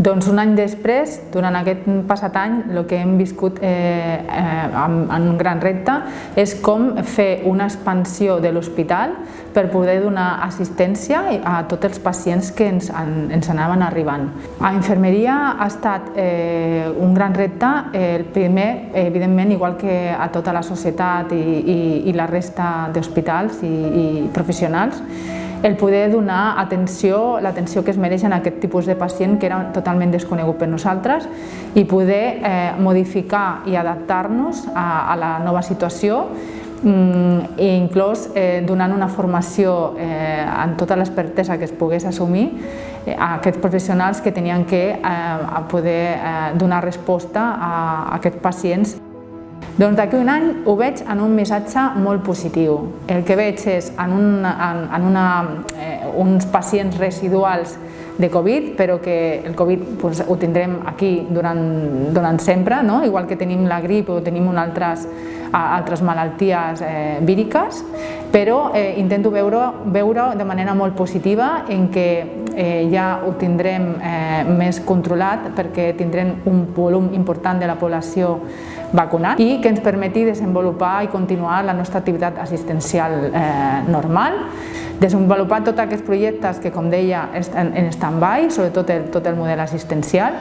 Doncs un any després, durant aquest passat any, el que hem viscut eh, eh, en un gran repte és com fer una expansió de l'hospital per poder donar assistència a tots els pacients que ens, ens anaven arribant. A infermeria ha estat eh, un gran repte, el primer, evidentment, igual que a tota la societat i, i, i la resta d'hospitals i, i professionals, el poder donar atenció, l'atenció que es mereixen aquest tipus de pacient que era totalment desconegut per nosaltres i poder eh, modificar i adaptar-nos a, a la nova situació mm, i inclús eh, donant una formació eh, en tota l'expertesa que es pogués assumir eh, a aquests professionals que tenien que eh, poder eh, donar resposta a, a aquests pacients doncs d'aquí un any ho veig en un missatge molt positiu. El que veig és en, un, en, en una, eh, uns pacients residuals de Covid, però que el Covid pues, ho tindrem aquí durant, durant sempre, no? igual que tenim la grip o tenim un altres, altres malalties eh, víriques, però eh, intento veure, veure de manera molt positiva en què eh, ja ho tindrem eh, més controlat perquè tindrem un volum important de la població vacunat i que ens permeti desenvolupar i continuar la nostra activitat assistencial eh, normal, desenvolupar tots aquests projectes que, com deia, estan en stand-by, sobretot el, tot el model assistencial,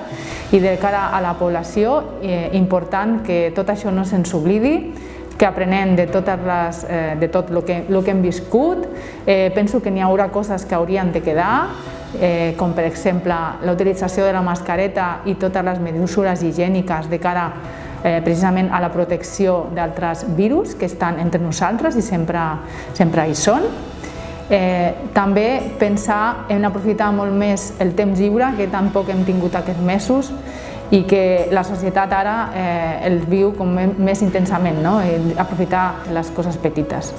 i de cara a la població, eh, important que tot això no se'ns oblidi, que aprenem de, totes les, eh, de tot el que, lo que hem viscut. Eh, penso que n'hi haurà coses que haurien de quedar, eh, com per exemple la utilització de la mascareta i totes les mesures higièniques de cara eh, precisament a la protecció d'altres virus que estan entre nosaltres i sempre, sempre hi són. Eh, també pensar en aprofitar molt més el temps lliure que tampoc hem tingut aquests mesos i que la societat ara eh, el viu com més intensament, no? aprofitar les coses petites.